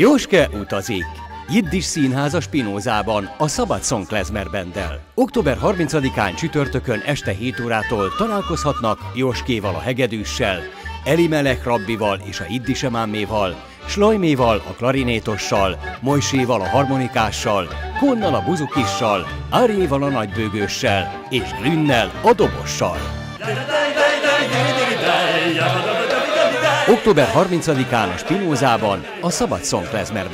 Jóske utazik! Jiddis Színház a Spinózában, a Szabad Song Klezmer Bendel. Október 30-án csütörtökön este 7 órától találkozhatnak Jóskéval a hegedűssel, Eli Melek Rabbival és a Jiddis Emáméval, Slajméval a klarinétossal, Mojséval a harmonikással, Konnal a buzukissal, Áréval a nagybőgőssel és Glünnel a dobossal. Október 30-án a Spinózában a Szabad Song Klezmer.